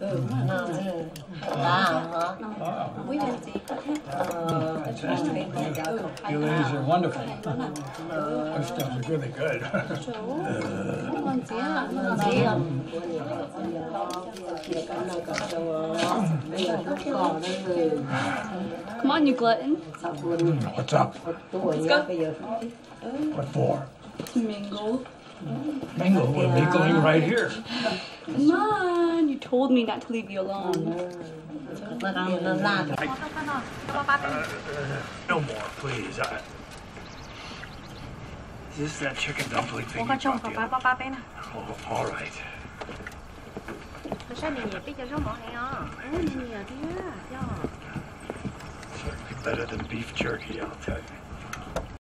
ừ nó ừ đá hả quý vị chị có hết ờ cái này cho You ladies are wonderful. Our stuff is really good. ngon chị ạ nó thấy không bây giờ nó còn nó người come on you glutton sao What's up? một tuổi nhá bây giờ What for? to mingle Mango will be going right here. come on you told me not to leave you alone. Uh, no more, please. I, is this that chicken dumpling thing you brought the? Oh, all right. Certainly better than beef jerky, I'll tell you.